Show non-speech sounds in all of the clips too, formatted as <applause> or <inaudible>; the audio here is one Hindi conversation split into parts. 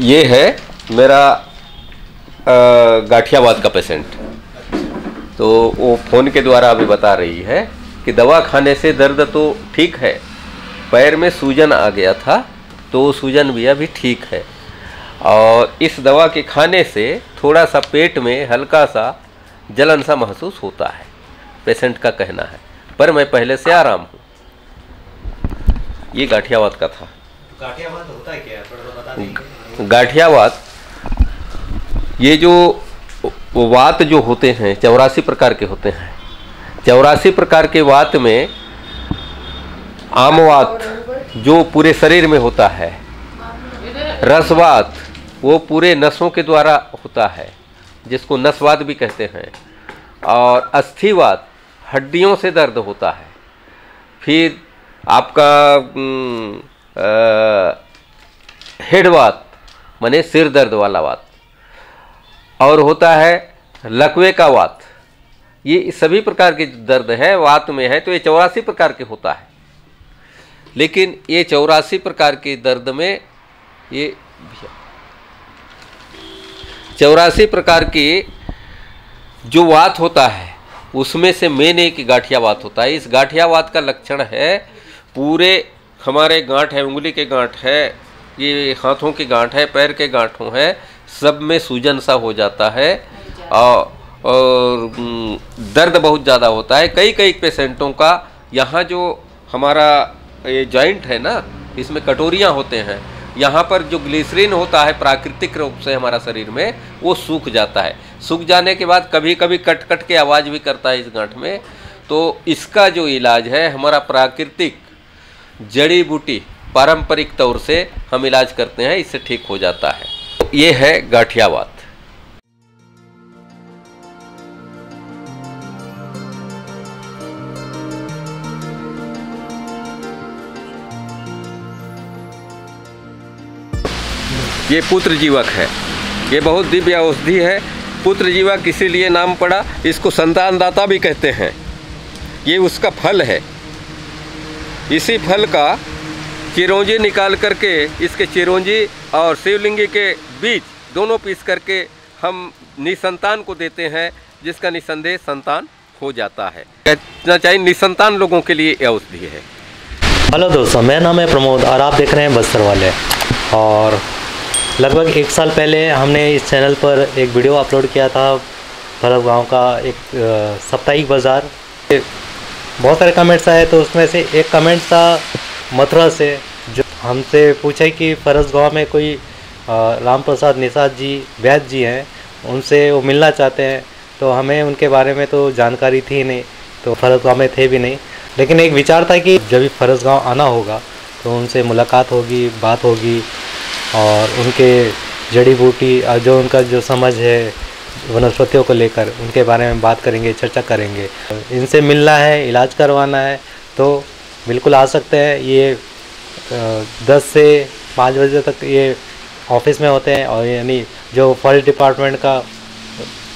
ये है मेरा गाठियाबाद का पेशेंट। तो वो फ़ोन के द्वारा अभी बता रही है कि दवा खाने से दर्द तो ठीक है, पैर में सूजन आ गया था तो सूजन भी अभी ठीक है। और इस दवा के खाने से थोड़ा सा पेट में हल्का सा जलन सा महसूस होता है, पेशेंट का कहना है। पर मैं पहले से आराम हूँ। ये गाठियाबाद का था। गाठियाबाद होता है? क्या थोड़ा बता गाठियावात ये जो वात जो होते हैं, चौरासी प्रकार के होते हैं। चौरासी प्रकार के वात में आमवात जो पूरे शरीर में होता है, रसवात वो पूरे नसों के द्वारा होता है, जिसको नसवात भी कहते हैं। और अस्थिवात हड्डियों से दर्द होता है। फिर आपका हेडवात माने सिर दर्द वाला वात और होता है लकवे का वात। ये सभी प्रकार के दर्द है, वात में है तो ये चौरासी प्रकार के होता है। लेकिन ये चौरासी प्रकार के दर्द में ये चौरासी प्रकार के जो वात होता है, उसमें से मेन एक गाठियावात होता है। इस गाठियावात का लक्षण है, पूरे हमारे गांठ है, उंगली के गांठ है ये हाथों की गांठ है, पैर के गांठों है, सब में सूजन सा हो जाता है। और और दर्द बहुत ज़्यादा होता है। कई कई पेशेंटों का यहाँ जो हमारा ये जॉइंट है ना, इसमें कटोरियाँ होते हैं। यहाँ पर जो ग्लिसरीन होता है प्राकृतिक रूप से हमारा शरीर में, वो सूख जाता है। सूख जाने के बाद कभी कभी कट कट के आवाज़ भी करता है इस गांठ में। तो इसका जो इलाज है, हमारा प्राकृतिक जड़ी बूटी पारंपरिक तौर से हम इलाज करते हैं, इससे ठीक हो जाता है। ये है गाठियावाद। ये पुत्र जीवक है। ये बहुत दिव्य औषधि है। पुत्र जीवक इसीलिए नाम पड़ा, इसको संतानदाता भी कहते हैं। ये उसका फल है। इसी फल का चिरौंजी निकाल करके, इसके चिरौंजी और शिवलिंगी के बीच दोनों पीस करके हम निसंतान को देते हैं, जिसका निसंदेह संतान हो जाता है। कहना चाहिए निसंतान लोगों के लिए औषधि है। हेलो दोस्तों, मेरा नाम है प्रमोद और आप देख रहे हैं बस्तर वाले। और लगभग एक साल पहले हमने इस चैनल पर एक वीडियो अपलोड किया था भरत गाँव का एक साप्ताहिक बाज़ार। बहुत सारे कमेंट्स आए तो उसमें से एक कमेंट था मथुरा से। जो हमसे पूछे कि फरस गाँव में कोई राम प्रसाद निषाद जी, वैद्य जी हैं, उनसे वो मिलना चाहते हैं तो हमें उनके बारे में तो जानकारी थी नहीं तो फरस गाँव में थे भी नहीं। लेकिन एक विचार था कि जब भी फरस गाँव आना होगा तो उनसे मुलाकात होगी, बात होगी, और उनके जड़ी बूटी और जो उनका जो समझ है, वनस्पतियों को लेकर, उनके बारे में बात करेंगे, चर्चा करेंगे। इनसे मिलना है, इलाज करवाना है तो बिल्कुल आ सकते हैं। ये दस से पाँच बजे तक ये ऑफ़िस में होते हैं और यानी जो फॉरेस्ट डिपार्टमेंट का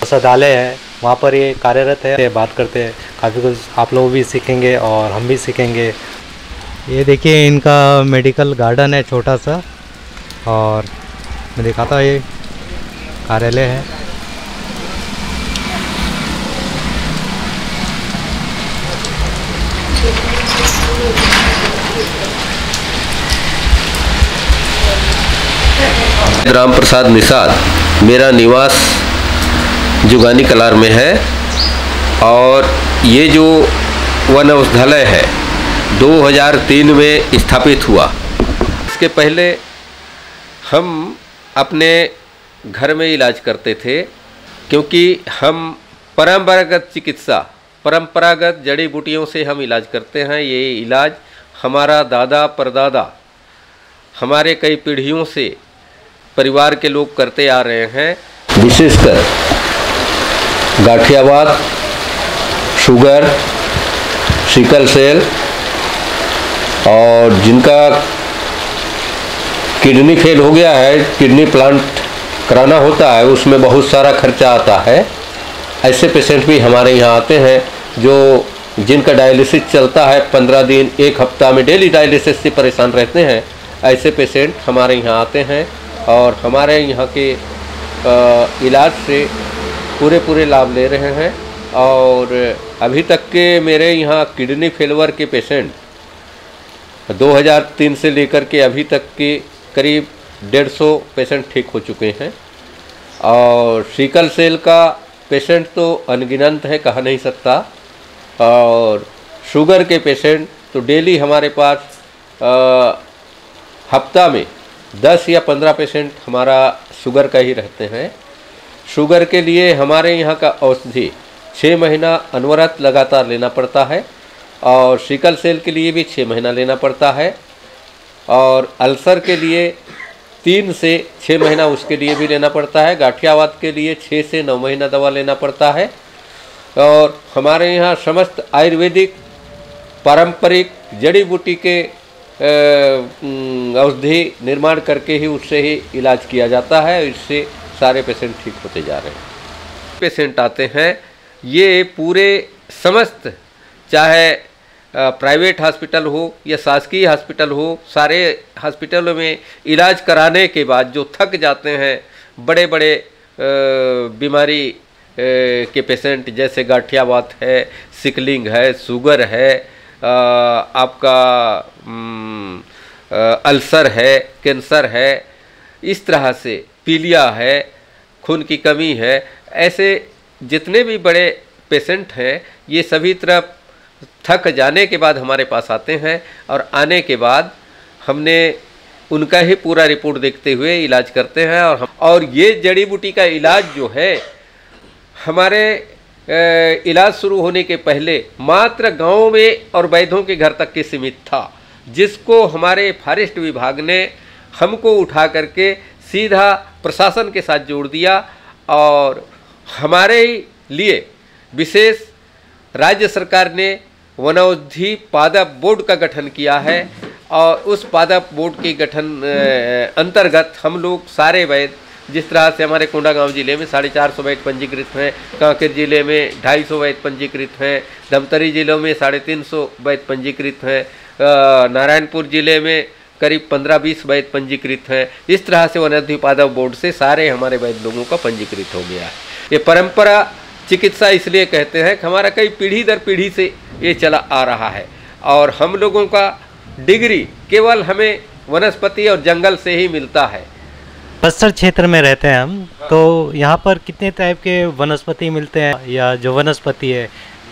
औषधालय है, वहाँ पर ये कार्यरत है। ये बात करते हैं। काफ़ी कुछ आप लोग भी सीखेंगे और हम भी सीखेंगे। ये देखिए, इनका मेडिकल गार्डन है छोटा सा और मैं दिखाता ये कार्यालय है। राम प्रसाद निषाद, मेरा निवास जुगानी कलार में है और ये जो वन औषधालय है 2003 में स्थापित हुआ। इसके पहले हम अपने घर में इलाज करते थे, क्योंकि हम परंपरागत चिकित्सा, परंपरागत जड़ी बूटियों से हम इलाज करते हैं। ये इलाज हमारा दादा, परदादा, हमारे कई पीढ़ियों से परिवार के लोग करते आ रहे हैं। विशेषकर गाठियावाद शुगर सिकल सेल और जिनका किडनी फेल हो गया है, किडनी प्लांट कराना होता है, उसमें बहुत सारा खर्चा आता है। ऐसे पेशेंट भी हमारे यहाँ आते हैं जो जिनका डायलिसिस चलता है, पंद्रह दिन, एक हफ़्ता में डेली डायलिसिस से परेशान रहते हैं। ऐसे पेशेंट हमारे यहाँ आते हैं। और हमारे यहाँ के इलाज से पूरे पूरे लाभ ले रहे हैं। और अभी तक के मेरे यहाँ किडनी फेलवर के पेशेंट 2003 से लेकर के अभी तक के करीब 150 पेशेंट ठीक हो चुके हैं। और सिकल सेल का पेशेंट तो अनगिनत है, कहा नहीं सकता। और शुगर के पेशेंट तो डेली हमारे पास हफ़्ता में 10 या 15 पेशेंट हमारा शुगर का ही रहते हैं। शुगर के लिए हमारे यहाँ का औषधि छः महीना अनवरत लगातार लेना पड़ता है और सिकल सेल के लिए भी छः महीना लेना पड़ता है और अल्सर के लिए तीन से छः महीना उसके लिए भी लेना पड़ता है। गाठियावाद के लिए छः से नौ महीना दवा लेना पड़ता है और हमारे यहाँ समस्त आयुर्वेदिक, पारंपरिक, जड़ी बूटी के औषधि निर्माण करके ही उससे ही इलाज किया जाता है, इससे सारे पेशेंट ठीक होते जा रहे हैं। पेशेंट आते हैं, ये पूरे समस्त, चाहे प्राइवेट हॉस्पिटल हो या शासकीय हॉस्पिटल हो, सारे हॉस्पिटलों में इलाज कराने के बाद जो थक जाते हैं बड़े बड़े बीमारी के पेशेंट जैसे गाठियावात है सिकलिंग है शुगर है आपका अल्सर है, कैंसर है, इस तरह से पीलिया है, खून की कमी है, ऐसे जितने भी बड़े पेशेंट हैं, ये सभी तरफ़ थक जाने के बाद हमारे पास आते हैं और आने के बाद हमने उनका ही पूरा रिपोर्ट देखते हुए इलाज करते हैं और हम, और ये जड़ी बूटी का इलाज जो है, हमारे इलाज शुरू होने के पहले मात्र गाँव में और वैद्यों के घर तक के सीमित था, जिसको हमारे फॉरेस्ट विभाग ने हमको उठा करके सीधा प्रशासन के साथ जोड़ दिया और हमारे लिए विशेष राज्य सरकार ने वनौषधि पादप बोर्ड का गठन किया है और उस पादप बोर्ड के गठन अंतर्गत हम लोग सारे वैद्य जिस तरह से हमारे कोंडागांव ज़िले में साढ़े चार सौ वैद पंजीकृत हैं, कांकेर ज़िले में ढाई सौ वैद पंजीकृत हैं, धमतरी जिलों में साढ़े तीन सौ वैद पंजीकृत हैं नारायणपुर ज़िले में करीब पंद्रह बीस वैद पंजीकृत हैं। इस तरह से वनौषधि पादप बोर्ड से सारे हमारे वैद लोगों का पंजीकृत हो गया है। ये परंपरा चिकित्सा इसलिए कहते हैं कि हमारा कई पीढ़ी दर पीढ़ी से ये चला आ रहा है। और हम लोगों का डिग्री केवल हमें वनस्पति और जंगल से ही मिलता है। बस्तर क्षेत्र में रहते हैं हम तो यहाँ पर कितने टाइप के वनस्पति मिलते हैं या जो वनस्पति है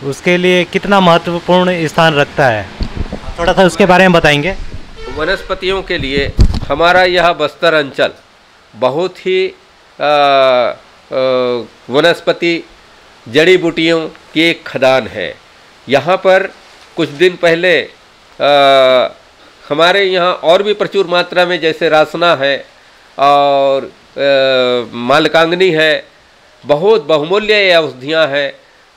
उसके लिए कितना महत्वपूर्ण स्थान रखता है? थोड़ा सा उसके बारे में बताएँगे। वनस्पतियों के लिए हमारा यह बस्तर अंचल बहुत ही वनस्पति जड़ी बूटियों की एक खदान है। यहाँ पर कुछ दिन पहले आ, हमारे यहाँ और भी प्रचुर मात्रा में जैसे रासना है और मालकांगनी है, बहुत बहुमूल्य ये औषधियाँ हैं,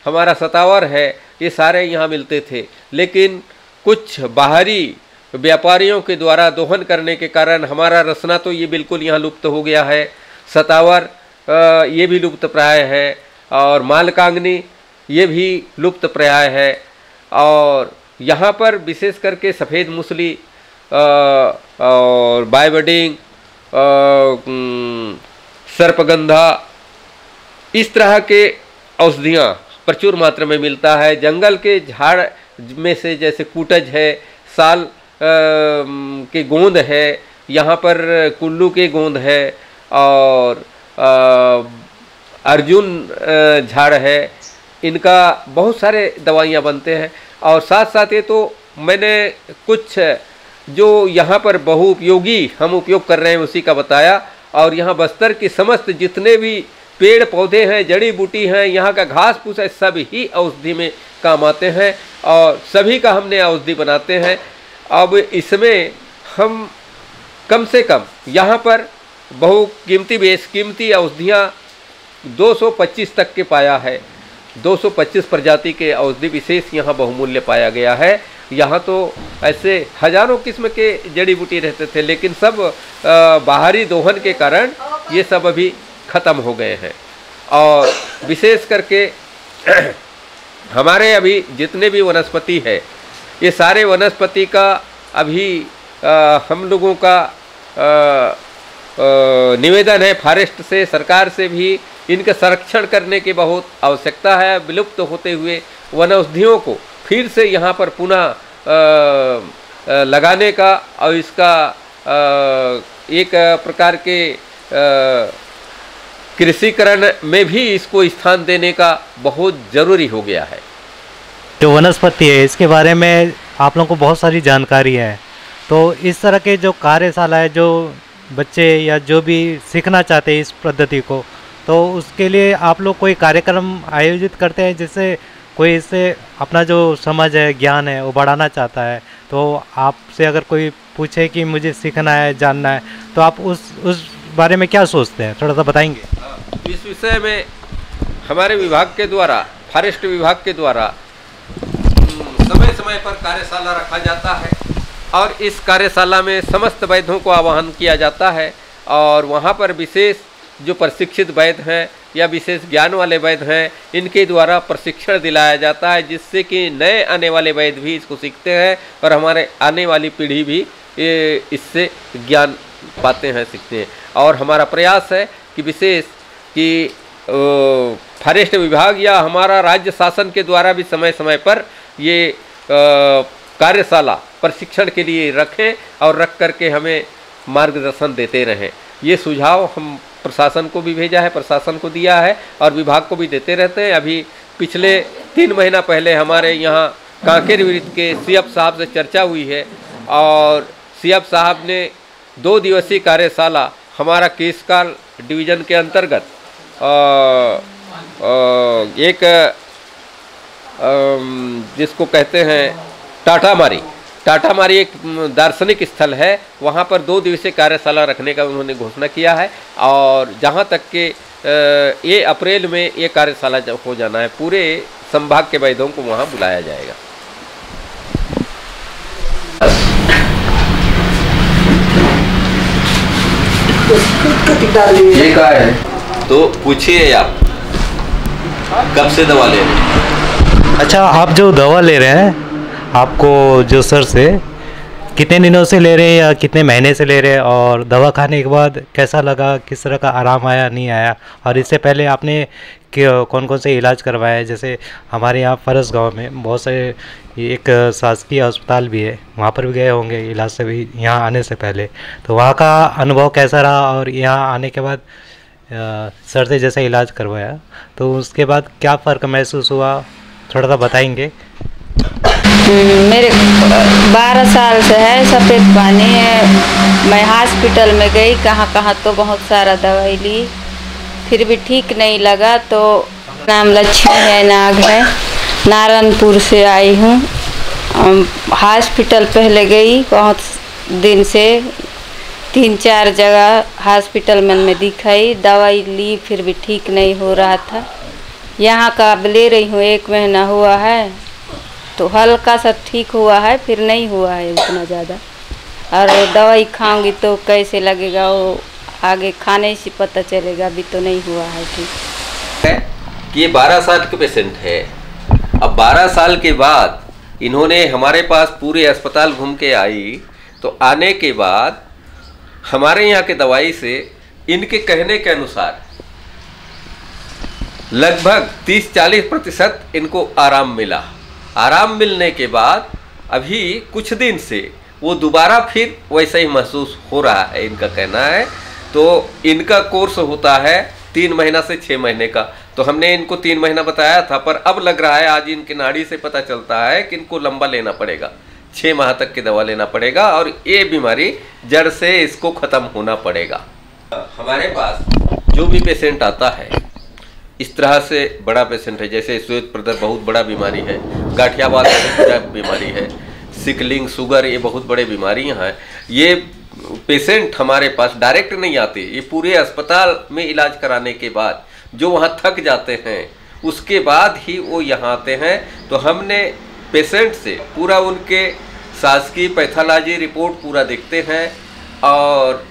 हमारा सतावर है, ये सारे यहाँ मिलते थे। लेकिन कुछ बाहरी व्यापारियों के द्वारा दोहन करने के कारण हमारा रसना तो ये बिल्कुल यहाँ लुप्त हो गया है। सतावर ये भी लुप्त प्राय है और मालकांगनी ये भी लुप्त प्राय है। और यहाँ पर विशेष करके सफ़ेद मूसली और बायबडिंग सर्पगंधा इस तरह के औषधियाँ प्रचुर मात्रा में मिलता है। जंगल के झाड़ में से जैसे कूटज है साल आ, के गोंद है यहाँ पर कुल्लू के गोंद है और आ, अर्जुन झाड़ है। इनका बहुत सारे दवाइयाँ बनते हैं और साथ साथ ये तो मैंने कुछ जो यहाँ पर बहु उपयोगी हम उपयोग कर रहे हैं, उसी का बताया। और यहाँ बस्तर की समस्त जितने भी पेड़ पौधे हैं, जड़ी बूटी हैं, यहाँ का घास फूस है सब ही औषधि में काम आते हैं और सभी का हमने औषधि बनाते हैं। अब इसमें हम कम से कम यहाँ पर बहु कीमती बेस, कीमती औषधियाँ 225 तक के पाया है। 225 प्रजाति के औषधि विशेष यहाँ बहुमूल्य पाया गया है। यहाँ तो ऐसे हज़ारों किस्म के जड़ी बूटी रहते थे लेकिन सब बाहरी दोहन के कारण ये सब अभी ख़त्म हो गए हैं। और विशेष करके <clears throat> हमारे अभी जितने भी वनस्पति है ये सारे वनस्पति का अभी आ, हम लोगों का आ, आ, निवेदन है फॉरेस्ट से सरकार से भी इनके संरक्षण करने की बहुत आवश्यकता है। विलुप्त होते हुए वनौषधियों को फिर से यहाँ पर पुनः लगाने का और इसका एक प्रकार के कृषिकरण में भी इसको स्थान देने का बहुत ज़रूरी हो गया है। जो वनस्पति है, इसके बारे में आप लोगों को बहुत सारी जानकारी है। तो इस तरह के जो कार्यशाला है, जो बच्चे या जो भी सीखना चाहते हैं इस पद्धति को तो उसके लिए आप लोग कोई कार्यक्रम आयोजित करते हैं जिससे कोई इससे अपना जो समझ है ज्ञान है वो बढ़ाना चाहता है? तो आपसे अगर कोई पूछे कि मुझे सीखना है जानना है तो आप उस उस बारे में क्या सोचते हैं? थोड़ा सा बताएँगे। हाँ, इस विषय में हमारे विभाग के द्वारा फॉरेस्ट विभाग के द्वारा समय समय पर कार्यशाला रखा जाता है और इस कार्यशाला में समस्त वैद्यों को आह्वान किया जाता है और वहाँ पर विशेष जो प्रशिक्षित वैद्य हैं या विशेष ज्ञान वाले वैद्य हैं, इनके द्वारा प्रशिक्षण दिलाया जाता है जिससे कि नए आने वाले वैद्य भी इसको सीखते हैं और हमारे आने वाली पीढ़ी भी इससे ज्ञान पाते हैं, सीखते हैं। और हमारा प्रयास है कि विशेष कि फॉरेस्ट विभाग या हमारा राज्य शासन के द्वारा भी समय समय पर ये कार्यशाला प्रशिक्षण के लिए रखें और रख करके हमें मार्गदर्शन देते रहें। ये सुझाव हम प्रशासन को भी भेजा है, प्रशासन को दिया है और विभाग को भी देते रहते हैं। अभी पिछले तीन महीना पहले हमारे यहाँ कांकेर वृत्त के सीएफ साहब से चर्चा हुई है और सीएफ साहब ने दो दिवसीय कार्यशाला हमारा केसकाल डिवीज़न के अंतर्गत एक जिसको कहते हैं टाटा मारी टाटा मारी एक दार्शनिक स्थल है। वहाँ पर दो दिवसीय कार्यशाला रखने का उन्होंने घोषणा किया है और जहाँ तक के ये अप्रैल में ये कार्यशाला हो जाना है पूरे संभाग के वैद्यों को वहाँ बुलाया जाएगा। ये का है? तो पूछिए आप कब से दवा ले रहे हैं? अच्छा आप जो दवा ले रहे हैं आपको जो सर से, कितने दिनों से ले रहे हैं या कितने महीने से ले रहे हैं और दवा खाने के बाद कैसा लगा, किस तरह का आराम आया, नहीं आया? और इससे पहले आपने कौन कौन से इलाज करवाया है जैसे हमारे यहाँ फरस गाँव में बहुत सारे एक शासकीय अस्पताल भी है, वहाँ पर भी गए होंगे, इलाज से भी यहाँ आने से पहले। तो वहाँ का अनुभव कैसा रहा और यहाँ आने के बाद सर से जैसा इलाज करवाया तो उसके बाद क्या फ़र्क महसूस हुआ? थोड़ा सा बताएँगे। मेरे बारह साल से है, सफ़ेद पानी है। मैं हॉस्पिटल में गई, कहाँ कहाँ तो बहुत सारा दवाई ली। फिर भी ठीक नहीं लगा तो नाम लक्ष्मी है, नाग है। नारायणपुर से आई हूँ। हॉस्पिटल पहले गई, बहुत दिन से। तीन चार जगह हॉस्पिटल में मैं दिखाई, दवाई ली, फिर भी ठीक नहीं हो रहा था। यहाँ का अब ले रही हूँ, एक महीना हुआ है। तो हल्का सा ठीक हुआ है, फिर नहीं हुआ है उतना ज़्यादा। और दवाई खाऊँगी तो कैसे लगेगा, वो आगे खाने से पता चलेगा, अभी तो नहीं हुआ है ठीक। कि ये 12 साल के पेशेंट है। अब 12 साल के बाद इन्होंने हमारे पास पूरे अस्पताल घूम के आई तो आने के बाद हमारे यहाँ के दवाई से इनके कहने के अनुसार लगभग 30-40 प्रतिशत इनको आराम मिला। आराम मिलने के बाद अभी कुछ दिन से वो दोबारा फिर वैसा ही महसूस हो रहा है, इनका कहना है। तो इनका कोर्स होता है तीन महीना से छः महीने का। तो हमने इनको तीन महीना बताया था, पर अब लग रहा है आज इनकी नाड़ी से पता चलता है कि इनको लंबा लेना पड़ेगा। छः माह तक की दवा लेना पड़ेगा और ये बीमारी जड़ से इसको ख़त्म होना पड़ेगा। हमारे पास जो भी पेशेंट आता है इस तरह से बड़ा पेशेंट है, जैसे श्वेत प्रदर बहुत बड़ा बीमारी है गाठियावाद बहुत बीमारी है सिकलिंग शुगर ये बहुत बड़े बीमारियाँ हैं। ये पेशेंट हमारे पास डायरेक्ट नहीं आते, ये पूरे अस्पताल में इलाज कराने के बाद जो वहाँ थक जाते हैं, उसके बाद ही वो यहाँ आते हैं। तो हमने पेशेंट से पूरा उनके शासकीय पैथोलॉजी रिपोर्ट पूरा देखते हैं और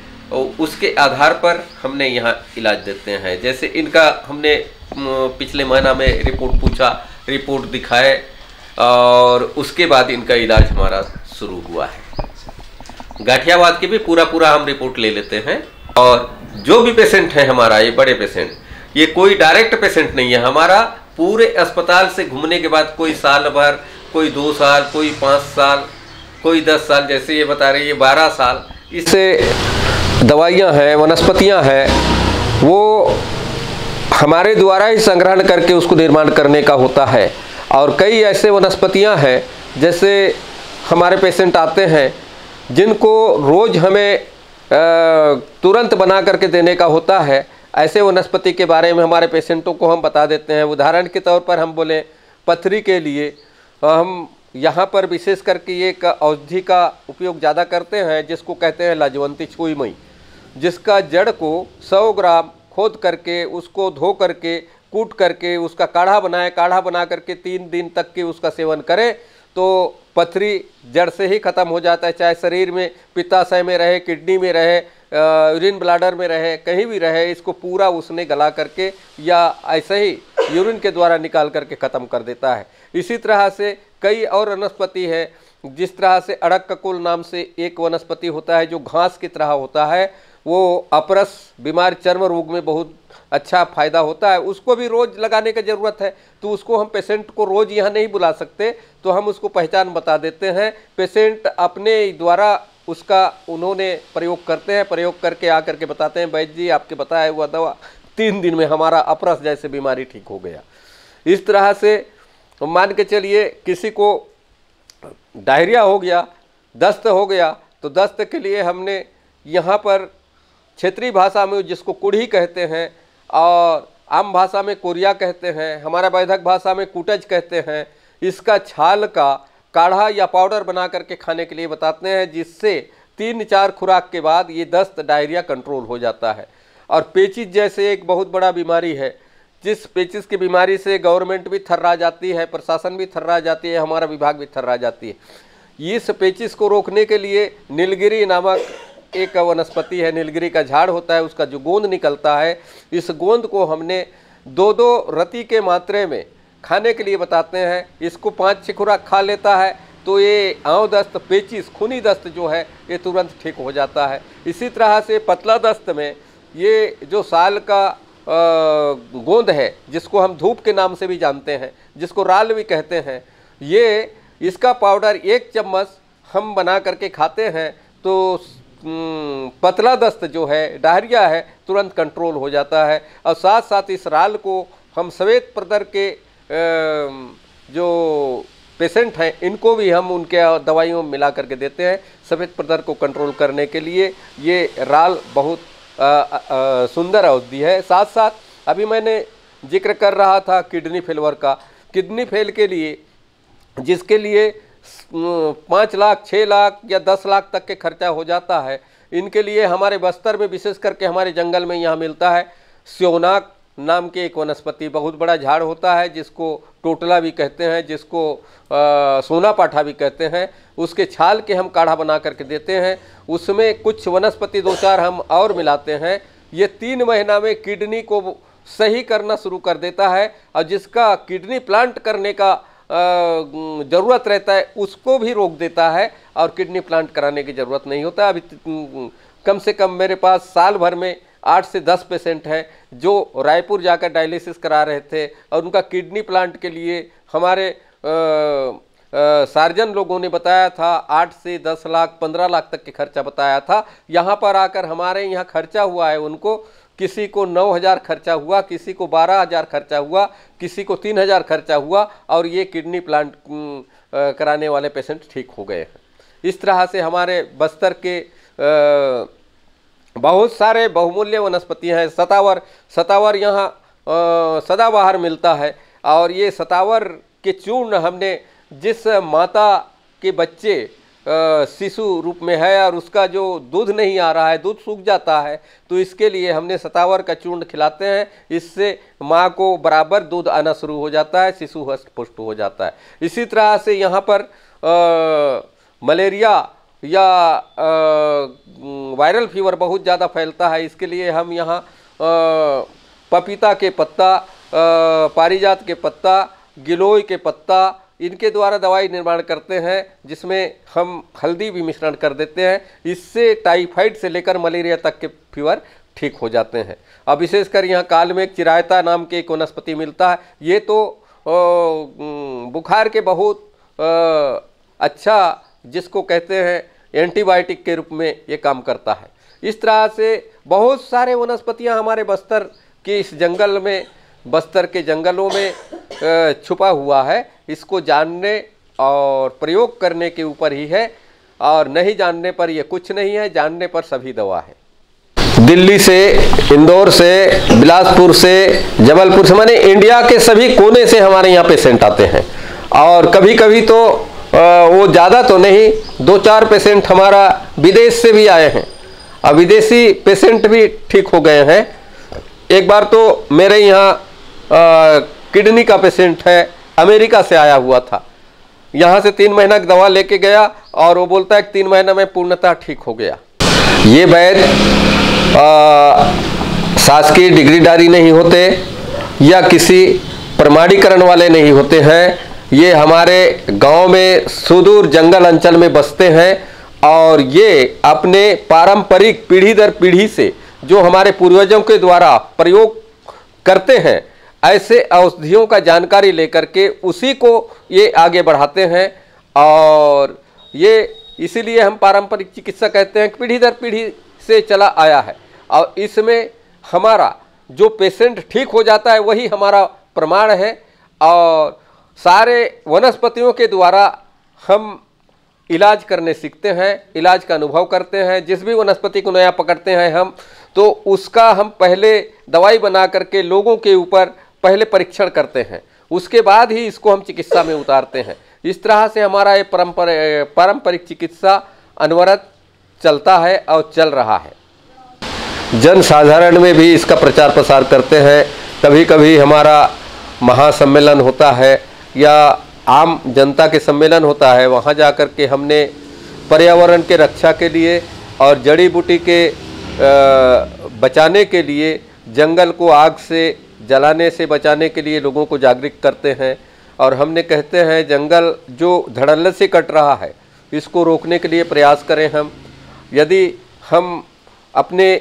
उसके आधार पर हमने यहाँ इलाज देते हैं। जैसे इनका हमने पिछले महीना में रिपोर्ट पूछा, रिपोर्ट दिखाए, और उसके बाद इनका इलाज हमारा शुरू हुआ है। गाठियाबाद के भी पूरा पूरा हम रिपोर्ट ले लेते हैं, और जो भी पेशेंट है हमारा, ये बड़े पेशेंट, ये कोई डायरेक्ट पेशेंट नहीं है। हमारा पूरे अस्पताल से घूमने के बाद कोई साल भर, कोई दो साल, कोई पाँच साल, कोई दस साल, जैसे ये बता रही है बारह साल, इससे दवाइयाँ हैं, वनस्पतियाँ हैं, वो हमारे द्वारा ही संग्रहण करके उसको निर्माण करने का होता है। और कई ऐसे वनस्पतियाँ हैं, जैसे हमारे पेशेंट आते हैं, जिनको रोज़ हमें तुरंत बना करके देने का होता है। ऐसे वनस्पति के बारे में हमारे पेशेंटों को हम बता देते हैं। उदाहरण के तौर पर हम बोले, पथरी के लिए हम यहाँ पर विशेष करके एक औषधि का उपयोग ज़्यादा करते हैं, जिसको कहते हैं लाजवंती छुई मई जिसका जड़ को 100 ग्राम खोद करके, उसको धो करके, कूट करके, उसका काढ़ा बनाए, काढ़ा बना करके तीन दिन तक के उसका सेवन करें तो पथरी जड़ से ही ख़त्म हो जाता है। चाहे शरीर में पित्ताशय में रहे, किडनी में रहे यूरिन ब्लाडर में रहे, कहीं भी रहे, इसको पूरा उसने गला करके या ऐसे ही यूरिन के द्वारा निकाल करके ख़त्म कर देता है। इसी तरह से कई और वनस्पति है, जिस तरह से अड़क ककुल नाम से एक वनस्पति होता है, जो घास की तरह होता है वो अपरस बीमार चर्म रोग में बहुत अच्छा फ़ायदा होता है। उसको भी रोज़ लगाने की ज़रूरत है। तो उसको हम पेशेंट को रोज़ यहाँ नहीं बुला सकते। तो हम उसको पहचान बता देते हैं। पेशेंट अपने द्वारा उसका उन्होंने प्रयोग करते हैं। प्रयोग करके आ करके बताते हैं, वैद्य जी, आपके बताया हुआ दवा तीन दिन में हमारा अपरस जैसे बीमारी ठीक हो गया। इस तरह से मान के चलिए किसी को डायरिया हो गया, दस्त हो गया तो दस्त के लिए हमने यहाँ पर क्षेत्रीय भाषा में जिसको कुढ़ी कहते हैं और आम भाषा में कोरिया कहते हैं, हमारा वैधक भाषा में कुटज कहते हैं, इसका छाल का काढ़ा या पाउडर बना करके खाने के लिए बताते हैं, जिससे तीन चार खुराक के बाद ये दस्त, डायरिया कंट्रोल हो जाता है। और पेचिस जैसे एक बहुत बड़ा बीमारी है, जिस पेचिस की बीमारी से गवर्नमेंट भी थर्रा जाती है, प्रशासन भी थर्रा जाती है, हमारा विभाग भी थर्रा जाती है। इस पेचिस को रोकने के लिए नीलगिरी नामक एक वनस्पति है, नीलगिरी का झाड़ होता है, उसका जो गोंद निकलता है, इस गोंद को हमने दो दो रति के मात्रे में खाने के लिए बताते हैं। इसको पाँच छः खुराक खा लेता है तो ये आँव दस्त पेचिस खूनी दस्त जो है, ये तुरंत ठीक हो जाता है। इसी तरह से पतला दस्त में ये जो साल का गोंद है, जिसको हम धूप के नाम से भी जानते हैं, जिसको राल भी कहते हैं, ये, इसका पाउडर एक चम्मच हम बना करके खाते हैं तो पतला दस्त जो है, डायरिया है, तुरंत कंट्रोल हो जाता है। और साथ साथ इस राल को हम श्वेत प्रदर के जो पेशेंट हैं, इनको भी हम उनके दवाइयों में मिला करके देते हैं सफ़ेद प्रदर को कंट्रोल करने के लिए। ये राल बहुत सुंदर औषधि है। साथ साथ अभी मैंने ज़िक्र कर रहा था किडनी फेलवर का। किडनी फेल के लिए, जिसके लिए पाँच लाख छः लाख या दस लाख तक के खर्चा हो जाता है। इनके लिए हमारे बस्तर में विशेष करके हमारे जंगल में यहाँ मिलता है स्योनाक नाम के एक वनस्पति। बहुत बड़ा झाड़ होता है जिसको टोटला भी कहते हैं जिसको अ, सोना पाठा भी कहते हैं। उसके छाल के हम काढ़ा बना करके देते हैं। उसमें कुछ वनस्पति दो चार हम और मिलाते हैं। ये तीन महीना में किडनी को सही करना शुरू कर देता है और जिसका किडनी प्लांट करने का ज़रूरत रहता है, उसको भी रोक देता है और किडनी प्लांट कराने की ज़रूरत नहीं होता। अभी कम से कम मेरे पास साल भर में आठ से दस पेशेंट हैं जो रायपुर जाकर डायलिसिस करा रहे थे और उनका किडनी प्लांट के लिए हमारे सार्जन लोगों ने बताया था, आठ से दस लाख, पंद्रह लाख तक के खर्चा बताया था। यहाँ पर आकर हमारे यहाँ खर्चा हुआ है उनको। किसी को नौ हज़ार खर्चा हुआ, किसी को बारह हज़ार खर्चा हुआ, किसी को तीन हज़ार खर्चा हुआ और ये किडनी प्लांट कराने वाले पेशेंट ठीक हो गए हैं। इस तरह से हमारे बस्तर के बहुत सारे बहुमूल्य वनस्पति हैं। सतावर सतावर यहाँ सदाबहार मिलता है और ये सतावर के चूर्ण हमने जिस माता के बच्चे शिशु रूप में है और उसका जो दूध नहीं आ रहा है दूध सूख जाता है तो इसके लिए हमने सतावर का चूर्ण खिलाते हैं। इससे माँ को बराबर दूध आना शुरू हो जाता है शिशु हष्ट पुष्ट हो जाता है। इसी तरह से यहाँ पर अ, मलेरिया या अ, वायरल फीवर बहुत ज़्यादा फैलता है। इसके लिए हम यहाँ पपीता के पत्ता पारिजात के पत्ता गिलोय के पत्ता इनके द्वारा दवाई निर्माण करते हैं, जिसमें हम हल्दी भी मिश्रण कर देते हैं। इससे टाइफाइड से लेकर मलेरिया तक के फीवर ठीक हो जाते हैं। अब विशेषकर यहाँ काल में एक चिरायता नाम के एक वनस्पति मिलता है। ये तो बुखार के बहुत अच्छा जिसको कहते हैं, एंटीबायोटिक के रूप में ये काम करता है। इस तरह से बहुत सारे वनस्पतियाँ हमारे बस्तर के इस जंगल में, बस्तर के जंगलों में छुपा हुआ है। इसको जानने और प्रयोग करने के ऊपर ही है और नहीं जानने पर यह कुछ नहीं है, जानने पर सभी दवा है। दिल्ली से, इंदौर से, बिलासपुर से, जबलपुर से, माने इंडिया के सभी कोने से हमारे यहाँ पेशेंट आते हैं। और कभी कभी तो वो ज़्यादा तो नहीं दो चार पेशेंट हमारा विदेश से भी आए हैं। और विदेशी पेशेंट भी ठीक हो गए हैं। एक बार तो मेरे यहाँ किडनी का पेशेंट है अमेरिका से आया हुआ था। यहाँ से तीन महीना की दवा लेके गया और वो बोलता है कि तीन महीना में पूर्णतः ठीक हो गया। ये वैद शासकीय डिग्रीदारी नहीं होते या किसी प्रमाणीकरण वाले नहीं होते हैं। ये हमारे गाँव में सुदूर जंगल अंचल में बसते हैं और ये अपने पारंपरिक पीढ़ी दर पीढ़ी से जो हमारे पूर्वजों के द्वारा प्रयोग करते हैं ऐसे औषधियों का जानकारी लेकर के उसी को ये आगे बढ़ाते हैं और ये इसीलिए हम पारंपरिक चिकित्सा कहते हैं कि पीढ़ी दर पीढ़ी से चला आया है। और इसमें हमारा जो पेशेंट ठीक हो जाता है वही हमारा प्रमाण है और सारे वनस्पतियों के द्वारा हम इलाज करने सीखते हैं, इलाज का अनुभव करते हैं, जिस भी वनस्पति को नया पकड़ते हैं हम तो उसका हम पहले दवाई बना करके लोगों के ऊपर पहले परीक्षण करते हैं, उसके बाद ही इसको हम चिकित्सा में उतारते हैं। इस तरह से हमारा ये परंपर पारंपरिक चिकित्सा अनवरत चलता है और चल रहा है। जन साधारण में भी इसका प्रचार प्रसार करते हैं। कभी कभी हमारा महासम्मेलन होता है या आम जनता के सम्मेलन होता है, वहाँ जा कर के हमने पर्यावरण के रक्षा के लिए और जड़ी बूटी के बचाने के लिए जंगल को आग से जलाने से बचाने के लिए लोगों को जागरूक करते हैं और हमने कहते हैं जंगल जो धड़ल्ले से कट रहा है, इसको रोकने के लिए प्रयास करें हम। यदि हम अपने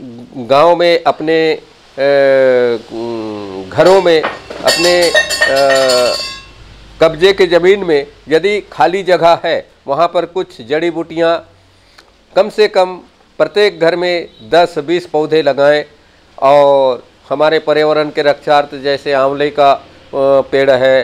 गाँव में, अपने घरों में, अपने कब्जे के ज़मीन में यदि खाली जगह है, वहाँ पर कुछ जड़ी बूटियाँ कम से कम प्रत्येक घर में 10-20 पौधे लगाएँ और हमारे पर्यावरण के रक्षार्थ जैसे आंवले का पेड़ है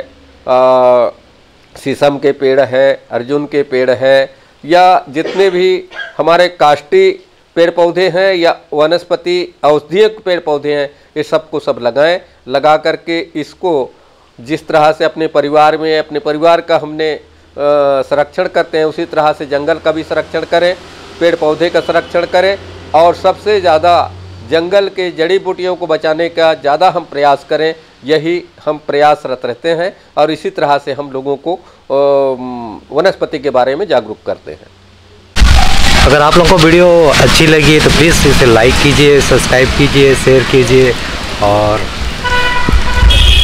शीशम के पेड़ है, अर्जुन के पेड़ है, या जितने भी हमारे काष्टी पेड़ पौधे हैं या वनस्पति औषधीय पेड़ पौधे हैं, ये सबको सब लगाएँ, लगा करके इसको जिस तरह से अपने परिवार में, अपने परिवार का हमने संरक्षण करते हैं, उसी तरह से जंगल का भी संरक्षण करें, पेड़ पौधे का संरक्षण करें, और सबसे ज़्यादा जंगल के जड़ी बूटियों को बचाने का ज़्यादा हम प्रयास करें, यही हम प्रयासरत रहते हैं और इसी तरह से हम लोगों को वनस्पति के बारे में जागरूक करते हैं। अगर आप लोगों को वीडियो अच्छी लगी तो प्लीज़ इसे लाइक कीजिए, सब्सक्राइब कीजिए, शेयर कीजिए और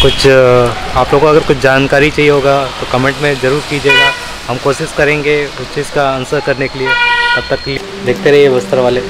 कुछ आप लोगों को अगर कुछ जानकारी चाहिए होगा तो कमेंट में ज़रूर कीजिएगा। हम कोशिश करेंगे उस चीज़ का आंसर करने के लिए। तब तक देखते रहिए वस्त्र वाले।